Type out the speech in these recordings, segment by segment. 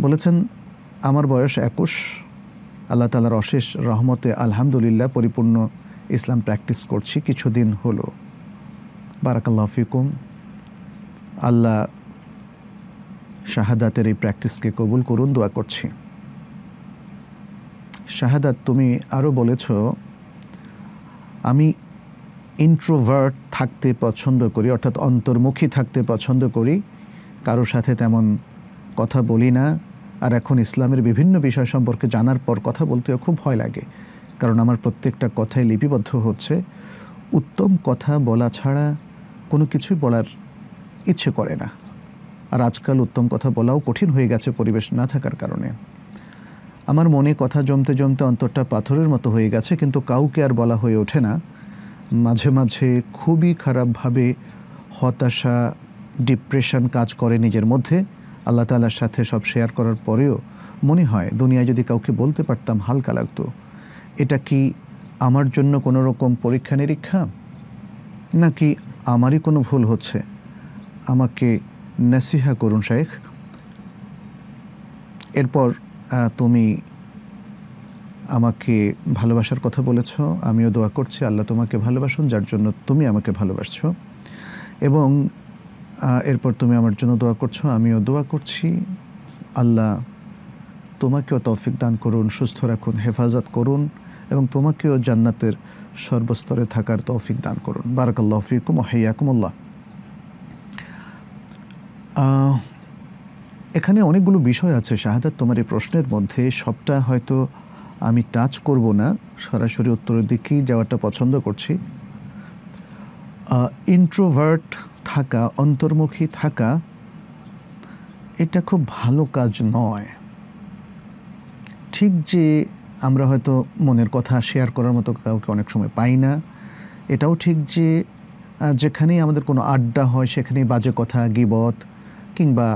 বলেছেন, আমার বয়স একুশ। আল্লাহ তালার অশেষ রহমতে আলহামদুলিল্লাহ পরিপূর্ণ ইসলাম প্র্যাকটিস করছি, কিছুদিন হলো। বারাকাল্লাহ ফিকুম। আল্লাহ শাহাদাতের এই প্র্যাকটিসকে কবুল করুন, দোয়া করছি। শাহাদাত তুমি আরও বলেছ, আমি ইন্ট্রোভার্ট থাকতে পছন্দ করি, অর্থাৎ অন্তর্মুখী থাকতে পছন্দ করি। কারও সাথে তেমন কথা বলি না আর এখন ইসলামের বিভিন্ন বিষয় সম্পর্কে জানার পর কথা বলতেও খুব ভয় লাগে। কারণ আমার প্রত্যেকটা কথাই লিপিবদ্ধ হচ্ছে। উত্তম কথা বলা ছাড়া কোনো কিছুই বলার ইচ্ছে করে না। আর আজকাল উত্তম কথা বলাও কঠিন হয়ে গেছে পরিবেশ না থাকার কারণে। আমার মনে কথা জমতে জমতে অন্তরটা পাথরের মতো হয়ে গেছে, কিন্তু কাউকে আর বলা হয়ে ওঠে না। মাঝে মাঝে খুবই খারাপভাবে হতাশা, ডিপ্রেশন কাজ করে নিজের মধ্যে। আল্লাহ তালার সাথে সব শেয়ার করার পরেও মনে হয় দুনিয়ায় যদি কাউকে বলতে পারতাম হালকা লাগতো। এটা কি আমার জন্য কোনো রকম পরীক্ষা নিরীক্ষা? নাকি আমারই কোনো ভুল হচ্ছে? আমাকে নাসিহা করুন শেখ এরপর তুমি আমাকে ভালোবাসার কথা বলেছ, আমিও দোয়া করছি, আল্লাহ তোমাকে ভালোবাসুন, যার জন্য তুমি আমাকে ভালোবাসছো। এবং এরপর তুমি আমার জন্য দোয়া করছ, আমিও দোয়া করছি। আল্লাহ, তোমাকেও তৌফিক দান করুন, সুস্থ রাখুন, হেফাজত করুন এবং তোমাকেও জান্নাতের সর্বস্তরে থাকার তৌফিক দান করুন। বারাকাল্লাহ ফিকুম হাইয়াকুমুল্লাহ। এখানে অনেকগুলো বিষয় আছে, শাহাদাত তোমার এই প্রশ্নের মধ্যে। সবটা হয়তো আমি টাচ করব না, সরাসরি উত্তরের দিকেই যাওয়াটা পছন্দ করছি। ইন্ট্রোভার্ট থাকা, অন্তর্মুখী থাকা, এটা খুব ভালো কাজ নয়। ঠিক যে আমরা হয়তো মনের কথা শেয়ার করার মতো কাউকে অনেক সময় পাই না, এটাও ঠিক যে যেখানেই আমাদের কোনো আড্ডা হয়, সেখানেই বাজে কথা, গিবত কিংবা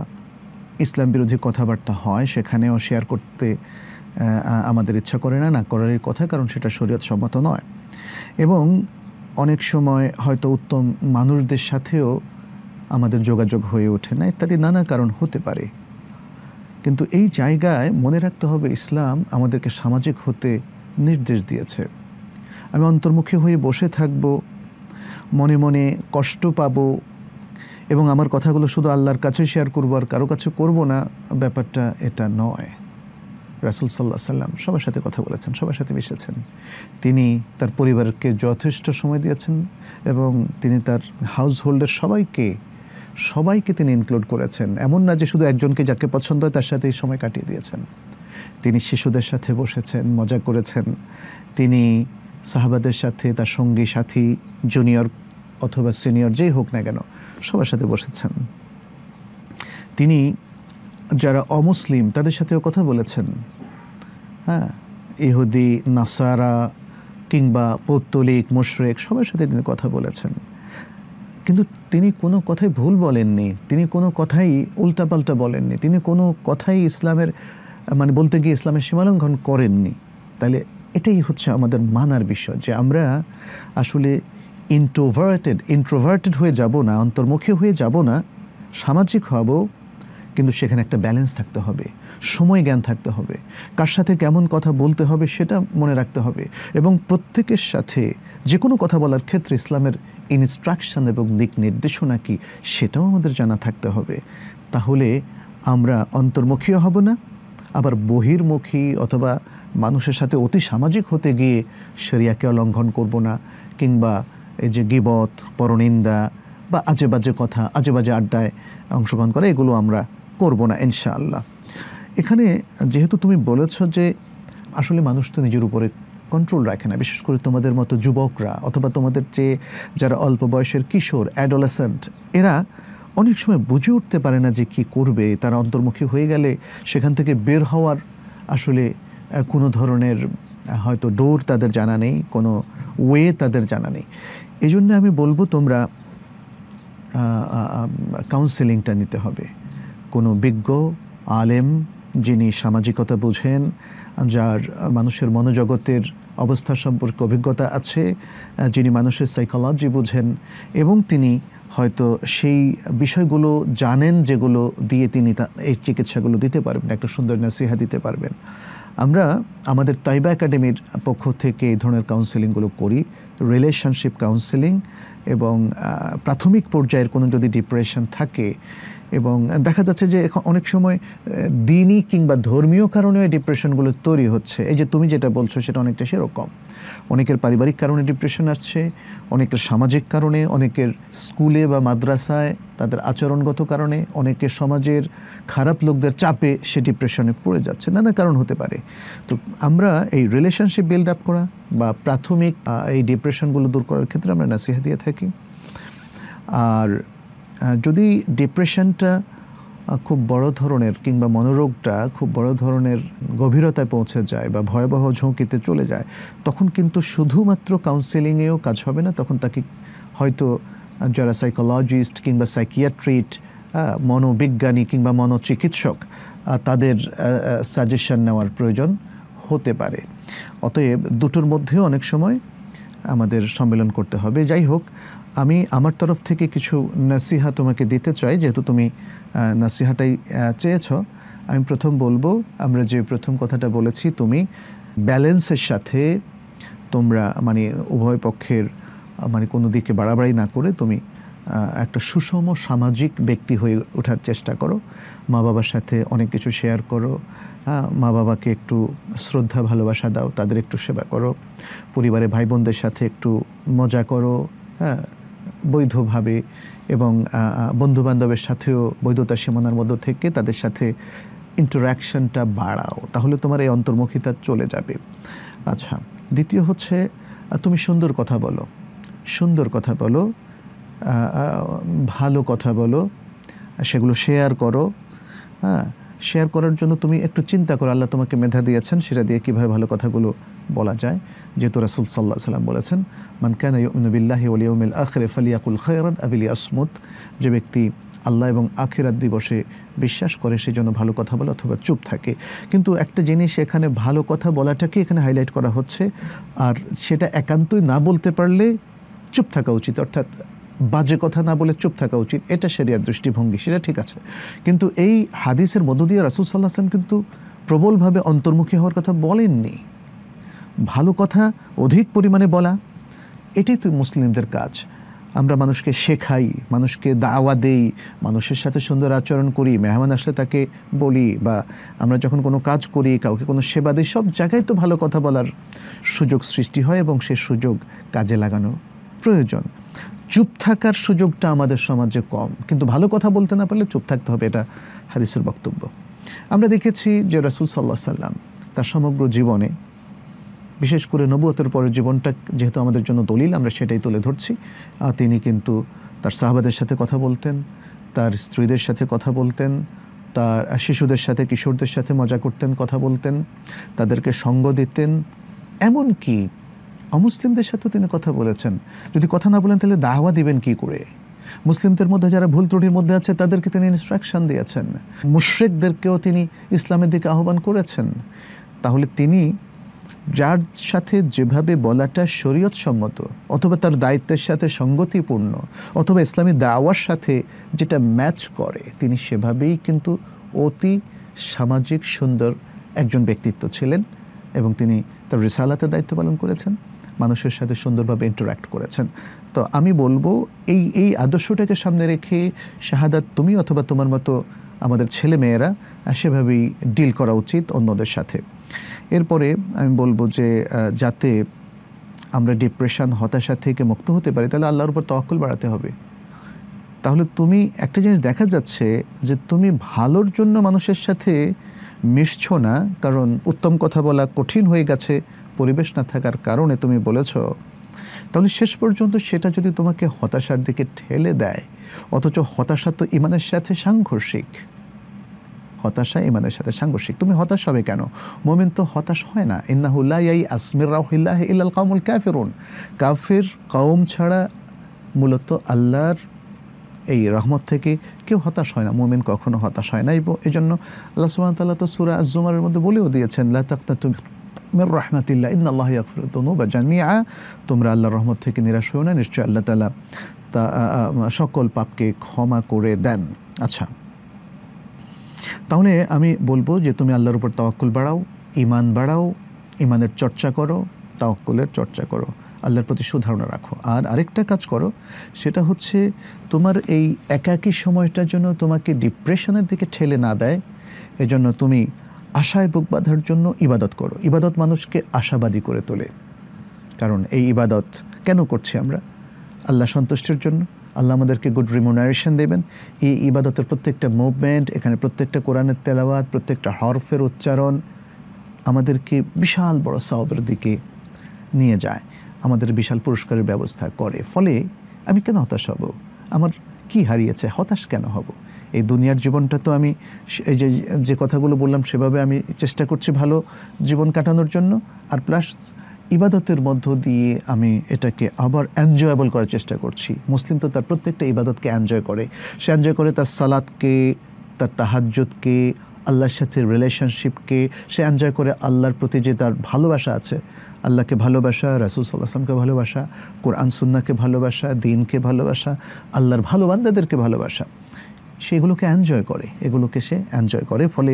ইসলাম বিরোধী কথাবার্তা হয়, সেখানেও শেয়ার করতে আমাদের ইচ্ছা করে না না করারই কথা, কারণ সেটা শরীয়ত সম্মত নয়। এবং অনেক সময় হয়তো উত্তম মানুষদের সাথেও আমাদের যোগাযোগ হয়ে ওঠে না, ইত্যাদি নানা কারণ হতে পারে। কিন্তু এই জায়গায় মনে রাখতে হবে ইসলাম আমাদেরকে সামাজিক হতে নির্দেশ দিয়েছে। আমি অন্তর্মুখী হয়ে বসে থাকব, মনে মনে কষ্ট পাব এবং আমার কথাগুলো শুধু আল্লাহর কাছে শেয়ার করব আর কারও কাছে করব না, ব্যাপারটা এটা নয়। রাসুল সাল্লাহ সাল্লাম সবার সাথে কথা বলেছেন, সবার সাথে মিশেছেন। তিনি তার পরিবারকে যথেষ্ট সময় দিয়েছেন এবং তিনি তার হাউস হোল্ডের সবাইকে সবাইকে তিনি ইনক্লুড করেছেন। এমন না যে শুধু একজনকে যাকে পছন্দ হয় তার সাথেই সময় কাটিয়ে দিয়েছেন। তিনি শিশুদের সাথে বসেছেন, মজা করেছেন। তিনি সাহাবাদের সাথে, তার সঙ্গী, সাথী জুনিয়র অথবা সিনিয়র যেই হোক না কেন, সবার সাথে বসেছেন। তিনি যারা অমুসলিম, তাদের সাথেও কথা বলেছেন। হ্যাঁ ইহুদি, নাসারা কিংবা পৌত্তলিক, মুশরেক, সবার সাথে তিনি কথা বলেছেন। কিন্তু তিনি কোনো কথাই ভুল বলেননি। তিনি কোনো কথাই উল্টাপাল্টা বলেননি। তিনি কোনো কথাই ইসলামের মানে বলতে গিয়ে ইসলামের সীমালঙ্ঘন করেননি। তাহলে এটাই হচ্ছে আমাদের মানার বিষয় যে আমরা আসলে ইন্ট্রোভার্টেড ইন্ট্রোভার্টেড হয়ে যাব না, অন্তর্মুখী হয়ে যাব না, সামাজিক হব কিন্তু সেখানে একটা ব্যালেন্স থাকতে হবে, সময় জ্ঞান থাকতে হবে, কার সাথে কেমন কথা বলতে হবে সেটা মনে রাখতে হবে এবং প্রত্যেকের সাথে যে কোনো কথা বলার ক্ষেত্রে ইসলামের ইনস্ট্রাকশন এবং দিক নির্দেশনা কি সেটাও আমাদের জানা থাকতে হবে। তাহলে আমরা অন্তর্মুখীও হব না, আবার বহির্মুখী অথবা মানুষের সাথে অতি সামাজিক হতে গিয়ে সেরিয়াকে লঙ্ঘন করব না কিংবা এই যে গিবত, পরনিন্দা বা আজে বাজে কথা আজে বাজে আড্ডায় অংশগ্রহণ করে, এগুলো আমরা করব না, ইনশাআল্লাহ। এখানে যেহেতু তুমি বলেছ যে আসলে মানুষ তো নিজের উপরে কন্ট্রোল রাখে না, বিশেষ করে তোমাদের মতো যুবকরা অথবা তোমাদের চেয়ে যারা অল্প বয়সের কিশোর অ্যাডোলেসেন্ট এরা অনেক সময় বুঝে উঠতে পারে না যে কি করবে, তারা অন্তর্মুখী হয়ে গেলে সেখান থেকে বের হওয়ার আসলে কোনো ধরনের হয়তো ডোর তাদের জানা নেই, কোনো ওয়ে তাদের জানা নেই। এই জন্য আমি বলব তোমরা কাউন্সেলিংটা নিতে হবে। কোনো বিজ্ঞ, আলেম যিনি সামাজিকতা বুঝেন, যার মানুষের মনোজগতের অবস্থা সম্পর্কে অভিজ্ঞতা আছে, যিনি মানুষের সাইকোলজি বুঝেন এবং তিনি হয়তো সেই বিষয়গুলো জানেন যেগুলো দিয়ে তিনি এই চিকিৎসাগুলো দিতে পারবেন, একটা সুন্দর নাসিহা দিতে পারবেন। আমরা আমাদের তাইবা একাডেমির পক্ষ থেকে এই ধরনের কাউন্সেলিংগুলো করি রিলেশনশিপ কাউন্সেলিং এবং প্রাথমিক পর্যায়ের কোনো যদি ডিপ্রেশন থাকে এবং দেখা যাচ্ছে যে এখন অনেক সময় দিনই কিংবা ধর্মীয় কারণে ডিপ্রেশনগুলো তৈরি হচ্ছে। এই যে তুমি যেটা বলছো সেটা অনেকটা সেরকম। অনেকের পারিবারিক কারণে ডিপ্রেশন আসছে, অনেকের সামাজিক কারণে, অনেকের স্কুলে বা মাদ্রাসায় তাদের আচরণগত কারণে অনেকের সমাজের খারাপ লোকদের চাপে সে ডিপ্রেশনে পড়ে যাচ্ছে। নানা কারণ হতে পারে। তো আমরা এই রিলেশনশিপ বিল্ড আপ করা বা প্রাথমিক এই ডিপ্রেশনগুলো দূর করার ক্ষেত্রে আমরা নাসিহা দিয়ে থাকি। আর যদি ডিপ্রেশনটা খুব বড় ধরনের কিংবা মনোরোগটা খুব বড় ধরনের গভীরতায় পৌঁছে যায় বা ভয়াবহ ঝুঁকিতে চলে যায়, তখন কিন্তু শুধুমাত্র কাউন্সেলিংয়েও কাজ হবে না, তখন তাকে হয়তো যারা সাইকোলজিস্ট কিংবা সাইকিয়াট্রিট মনোবিজ্ঞানী কিংবা মনোচিকিৎসক তাদের সাজেশন নেওয়ার প্রয়োজন হতে পারে। অতএব দুটোর মধ্যেও অনেক সময় আমাদের সম্মেলন করতে হবে। যাই হোক, আমি আমার তরফ থেকে কিছু নাসিহা তোমাকে দিতে চাই, যেহেতু তুমি নাসিহাটাই চেয়েছ। আমি প্রথম বলব, আমরা যে প্রথম কথাটা বলেছি, তুমি ব্যালেন্সের সাথে তোমরা মানে উভয় পক্ষের মানে কোনো দিকে বাড়াবাড়ি না করে তুমি একটা সুষম সামাজিক ব্যক্তি হয়ে ওঠার চেষ্টা করো। মা বাবার সাথে অনেক কিছু শেয়ার করো। মা বাবাকে একটু শ্রদ্ধা, ভালোবাসা দাও, তাদের একটু সেবা করো। পরিবারে ভাই বোনদের সাথে একটু মজা করো হ্যাঁ বৈধভাবে এবং বন্ধুবান্ধবের সাথেও বৈধতা সীমানার মধ্য থেকে তাদের সাথে ইন্টারাকশনটা বাড়াও, তাহলে তোমার এই অন্তর্মুখিতা চলে যাবে। আচ্ছা দ্বিতীয় হচ্ছে তুমি সুন্দর কথা বলো। সুন্দর কথা বলো ভালো কথা বলো, সেগুলো শেয়ার করো হ্যাঁ? শেয়ার করার জন্য তুমি একটু চিন্তা করো, আল্লাহ তোমাকে মেধা দিয়েছেন, সেটা দিয়ে কীভাবে ভালো কথাগুলো বলা যায়। যেহেতু রাসুল সাল্লাহ সাল্লাম বলেছেন, মান কেন ইউমিল্লাহি ওলিয়মিল আখরে ফালিয়াকুল খৈরান আবিলি আসমুদ যে ব্যক্তি আল্লাহ এবং আখিরাত দিবসে বিশ্বাস করে সেই জন্য ভালো কথা বলে অথবা চুপ থাকে। কিন্তু একটা জিনিস এখানে ভালো কথা বলাটাকে এখানে হাইলাইট করা হচ্ছে, আর সেটা একান্তই না বলতে পারলে চুপ থাকা উচিত। অর্থাৎ বাজে কথা না বলে চুপ থাকা উচিত। এটা সেরিয়ার দৃষ্টিভঙ্গি, সেটা ঠিক আছে। কিন্তু এই হাদিসের মধ্য দিয়ে রাসুল সাল্লাহ কিন্তু প্রবলভাবে অন্তর্মুখী হওয়ার কথা বলেননি। ভালো কথা অধিক পরিমাণে বলা, এটাই তো মুসলিমদের কাজ। আমরা মানুষকে শেখাই, মানুষকে দাওয়া দেই, মানুষের সাথে সুন্দর আচরণ করি, মেহমান আসলে তাকে বলি বা আমরা যখন কোনো কাজ করি, কাউকে কোনো সেবা দিই, সব জায়গায় তো ভালো কথা বলার সুযোগ সৃষ্টি হয় এবং সে সুযোগ কাজে লাগানো প্রয়োজন। চুপ থাকার সুযোগটা আমাদের সমাজে কম। কিন্তু ভালো কথা বলতে না পারলে চুপ থাকতে হবে, এটা হাদিসের বক্তব্য। আমরা দেখেছি যে রাসুল সাল্লাহ সাল্লাম তার সমগ্র জীবনে, বিশেষ করে নবুয়তের পরের জীবনটা যেহেতু আমাদের জন্য দলিল, আমরা সেটাই তুলে ধরছি। তিনি কিন্তু তার সাহাবাদের সাথে কথা বলতেন, তার স্ত্রীদের সাথে কথা বলতেন, তার শিশুদের সাথে, কিশোরদের সাথে মজা করতেন, কথা বলতেন, তাদেরকে সঙ্গ দিতেন। এমনকি অমুসলিমদের সাথেও তিনি কথা বলেছেন। যদি কথা না বলেন, তাহলে দাওয়া দিবেন কি করে? মুসলিমদের মধ্যে যারা ভুল ত্রুটির মধ্যে আছে, তাদেরকে তিনি ইনস্ট্রাকশন দিয়েছেন। মুশ্রিকদেরকেও তিনি ইসলামের দিকে আহ্বান করেছেন। তাহলে তিনি যার সাথে যেভাবে বলাটা শরীয়ত সম্মত অথবা তার দায়িত্বের সাথে সঙ্গতিপূর্ণ, অথবা ইসলামী দাওয়ার সাথে যেটা ম্যাচ করে, তিনি সেভাবেই কিন্তু অতি সামাজিক সুন্দর একজন ব্যক্তিত্ব ছিলেন এবং তিনি তার রিসালাতে দায়িত্ব পালন করেছেন। মানুষের সাথে সুন্দরভাবে ইন্টারাক্ট করেছেন। তো আমি বলব, এই এই আদর্শটাকে সামনে রেখে শাহাদাত তুমি অথবা তোমার মতো আমাদের ছেলে মেয়েরা সেভাবেই ডিল করা উচিত অন্যদের সাথে। এরপরে আমি বলব যে যাতে আমরা ডিপ্রেশন হতাশা থেকে মুক্ত হতে পারি, তাহলে আল্লাহর উপর তহকুল বাড়াতে হবে। তাহলে তুমি, একটা জিনিস দেখা যাচ্ছে যে তুমি ভালোর জন্য মানুষের সাথে মিশছ না, কারণ উত্তম কথা বলা কঠিন হয়ে গেছে। পরিবেশ না থাকার কারণে তুমি বলেছ, তাহলে শেষ পর্যন্ত সেটা যদি তোমাকে হতাশার দিকে ঠেলে দেয়, অথচ হতাশা তো ইমানের সাথে সাংঘর্ষিক। হতাশা ইমানের সাথে সাংঘর্ষিক। তুমি হতাশ হবে কেন? মোমেন তো হতাশ হয় না। ইন্নাহুল্লাহ আসমির রাহিল্লাহ ইল্লাল কাউমুল কাফেরুন। কাফের কাউম ছাড়া মূলত আল্লাহর এই রহমত থেকে কেউ হতাশ হয় না। মোমেন কখনো হতাশ হয় না এই জন্য আল্লাহ সুবাহ তাল্লাহ তো সুরা আজুমারের মধ্যে বলেও দিয়েছেন, লা তাক্তা তুমি মির রহমাতিল্লাহ ইন আল্লাহ ইয়াকফিরুদ্দুনু বা জামিয়া তোমরা আল্লাহর রহমত থেকে নিরাশ হও না, নিশ্চয়ই আল্লাহ তালা তা সকল পাপকে ক্ষমা করে দেন। আচ্ছা তাহলে আমি বলব যে তুমি আল্লাহর উপর তাওয়াক্কুল বাড়াও ইমান বাড়াও ইমানের চর্চা করো, তাওয়াক্কুলের চর্চা করো, আল্লাহর প্রতি সুধারণা রাখো। আর আরেকটা কাজ করো, সেটা হচ্ছে তোমার এই একাকী সময়টার জন্য তোমাকে ডিপ্রেশনের দিকে ঠেলে না দেয়, এজন্য তুমি আশায় বুক বাঁধার জন্য ইবাদত করো। ইবাদত মানুষকে আশাবাদী করে তোলে। কারণ এই ইবাদত কেন করছি আমরা? আল্লাহ সন্তুষ্টির জন্য। আল্লাহ আমাদেরকে গুড রিমুনারেশন দেবেন। এই ইবাদতের প্রত্যেকটা মুভমেন্ট এখানে প্রত্যেকটা কোরআনের তেলাওয়াত, প্রত্যেকটা হরফের উচ্চারণ আমাদেরকে বিশাল বড় সাহবের দিকে নিয়ে যায়। আমাদের বিশাল পুরস্কারের ব্যবস্থা করে। ফলে আমি কেন হতাশ হব? আমার কি হারিয়েছে? হতাশ কেন হব? এই দুনিয়ার জীবনটা তো আমি এই যে যে কথাগুলো বললাম সেভাবে আমি চেষ্টা করছি ভালো জীবন কাটানোর জন্য। আর প্লাস ইবাদতের মধ্য দিয়ে আমি এটাকে আবার এনজয়েবল করার চেষ্টা করছি। মুসলিম তো তার প্রত্যেকটা ইবাদতকে এনজয় করে। সে এনজয় করে তার সালাদকে, তার তাহাজ্জুদকে, আল্লাহর সাথে রিলেশনশিপকে সে এনজয় করে আল্লাহর প্রতি যে তার ভালোবাসা আছে, আল্লাহকে ভালোবাসা, রাসুল সাল্লাহামকে ভালোবাসা, কোরআন সুন্নাকে ভালোবাসা, দিনকে ভালোবাসা, আল্লাহর ভালো বান্দাদেরকে ভালোবাসা। সেগুলোকে এনজয় করে, এগুলোকে সে এনজয় করে। ফলে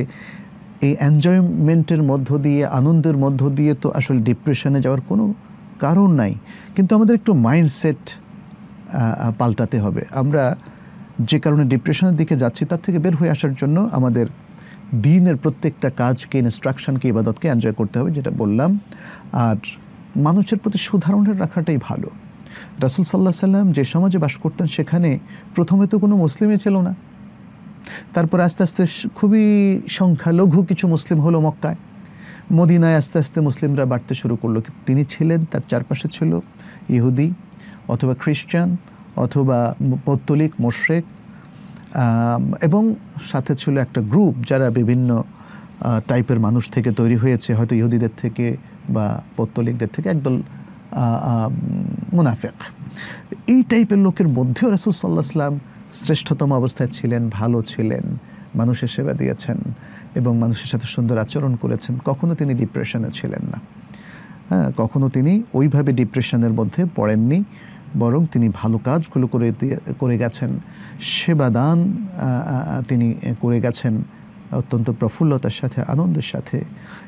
এই এনজয়মেন্টের মধ্য দিয়ে, আনন্দের মধ্য দিয়ে তো আসলে ডিপ্রেশনে যাওয়ার কোনো কারণ নাই। কিন্তু আমাদের একটু মাইন্ডসেট পাল্টাতে হবে। আমরা যে কারণে ডিপ্রেশনের দিকে যাচ্ছি, তার থেকে বের হয়ে আসার জন্য আমাদের দিনের প্রত্যেকটা কাজকে ইনস্ট্রাকশনকে ইবাদতকে এনজয় করতে হবে, যেটা বললাম। আর মানুষের প্রতি সুধারণের রাখাটাই ভালো। রাসুল সাল্লাহ সাল্লাম যে সমাজে বাস করতেন, সেখানে প্রথমে তো কোনো মুসলিমই ছিল না। তারপর আস্তে আস্তে খুবই সংখ্যালঘু কিছু মুসলিম হলো মক্কায়। মদিনায় আস্তে আস্তে মুসলিমরা বাড়তে শুরু করল। তিনি ছিলেন, তার চারপাশে ছিল ইহুদি অথবা খ্রিস্টান অথবা পত্তলিক, মোশরেক এবং সাথে ছিল একটা গ্রুপ যারা বিভিন্ন টাইপের মানুষ থেকে তৈরি হয়েছে। হয়তো ইহুদিদের থেকে বা পৌত্তলিকদের থেকে একদল মুনাফেক। এই টাইপের লোকের মধ্যেও রাসুল সাল্লাহ শ্রেষ্ঠতম অবস্থায় ছিলেন, ভালো ছিলেন, মানুষের সেবা দিয়েছেন এবং মানুষের সাথে সুন্দর আচরণ করেছেন। কখনো তিনি ডিপ্রেশনে ছিলেন না। হ্যাঁ কখনো তিনি ওইভাবে ডিপ্রেশনের মধ্যে পড়েননি, বরং তিনি ভালো কাজগুলো করে দিয়ে- করে গেছেন। সেবাদান তিনি করে গেছেন অত্যন্ত প্রফুল্লতার সাথে, আনন্দের সাথে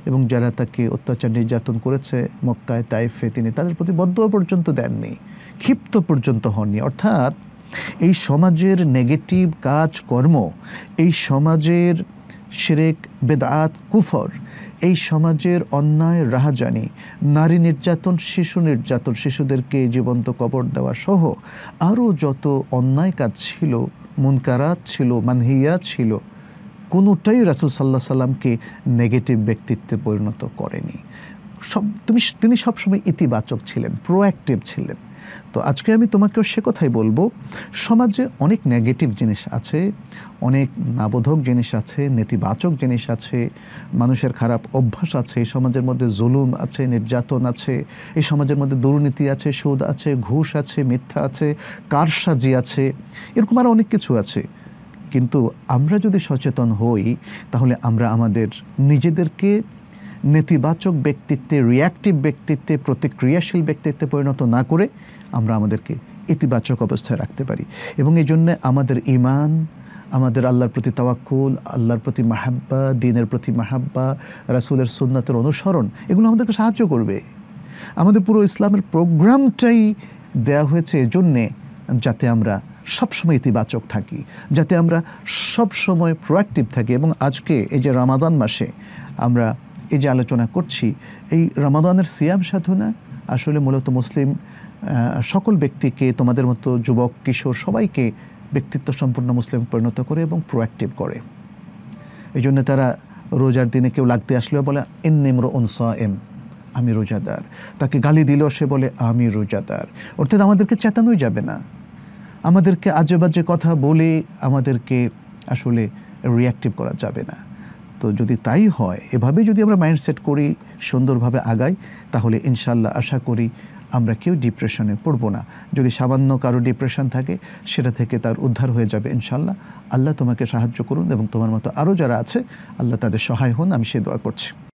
এবং যারা তাকে অত্যাচার নির্যাতন করেছে মক্কায়, তাইফে, তিনি তাদের প্রতি বদ্ধ পর্যন্ত দেননি, ক্ষিপ্ত পর্যন্ত হননি। অর্থাৎ এই সমাজের নেগেটিভ কাজকর্ম, এই সমাজের শিরেক, বেদাত, কুফর, এই সমাজের অন্যায়, রাহাজানি, নারী নির্যাতন, শিশু নির্যাতন, শিশুদেরকে জীবন্ত কবর দেওয়া সহ আরও যত অন্যায় কাজ ছিল, মুনকারাত ছিল, মানহিয়া ছিল, কোনোটাই রাসুল সাল্লাহ সাল্লামকে নেগেটিভ ব্যক্তিত্বে পরিণত করেনি। সব, তুমি, তিনি সবসময় ইতিবাচক ছিলেন প্রোঅ্যাক্টিভ ছিলেন। তো আজকে আমি তোমাকেও সে কথাই বলব, সমাজে অনেক নেগেটিভ জিনিস আছে, অনেক নাবোধক জিনিস আছে, নেতিবাচক জিনিস আছে, মানুষের খারাপ অভ্যাস আছে এই সমাজের মধ্যে জুলুম আছে, নির্যাতন আছে, এই সমাজের মধ্যে দুর্নীতি আছে, সুদ আছে, ঘুষ আছে, মিথ্যা আছে, কারসাজি আছে, এরকম আরও অনেক কিছু আছে। কিন্তু আমরা যদি সচেতন হই, তাহলে আমরা আমাদের নিজেদেরকে নেতিবাচক ব্যক্তিত্বে রিয়াক্টিভ ব্যক্তিত্বে, প্রতিক্রিয়াশীল ব্যক্তিত্বে পরিণত না করে আমরা আমাদেরকে ইতিবাচক অবস্থায় রাখতে পারি। এবং এই জন্যে আমাদের ইমান আমাদের আল্লাহর প্রতি তাওয়াক্কুল, আল্লাহর প্রতি মাহাব্বা, দিনের প্রতি মাহাব্বা, রাসূলের সুন্নাতের অনুসরণ, এগুলো আমাদেরকে সাহায্য করবে। আমাদের পুরো ইসলামের প্রোগ্রামটাই দেয়া হয়েছে এজন্যে যাতে আমরা সবসময় ইতিবাচক থাকি, যাতে আমরা সবসময় প্রোয়াক্টিভ থাকি। এবং আজকে এই যে রামাদান মাসে আমরা এই যে আলোচনা করছি, এই রামাদানের সিয়াম সাধনা আসলে মূলত মুসলিম সকল ব্যক্তিকে, তোমাদের মতো যুবক, কিশোর সবাইকে ব্যক্তিত্ব সম্পূর্ণ মুসলিম পরিণত করে এবং প্রোয়াক্টিভ করে। এই জন্য তারা রোজার দিনে কেউ লাগতে আসলেও বলে এন্নেমর অনসা এম আমি রোজাদার। তাকে গালি দিলেও সে বলে, আমি রোজাদার। অর্থাৎ আমাদেরকে চেতানোই যাবে না। আমাদেরকে আজে বাজে কথা বলে আমাদেরকে আসলে রিয়াক্টিভ করা যাবে না। তো যদি তাই হয়, এভাবে যদি আমরা মাইন্ডসেট করি, সুন্দরভাবে আগাই, তাহলে ইনশাল্লাহ আশা করি আমরা কেউ ডিপ্রেশনে পড়ব না। যদি সামান্য কারও ডিপ্রেশন থাকে, সেটা থেকে তার উদ্ধার হয়ে যাবে ইনশাল্লাহ আল্লাহ তোমাকে সাহায্য করুন এবং তোমার মতো আরও যারা আছে, আল্লাহ তাদের সহায় হন। আমি সে দোয়া করছি।